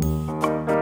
Música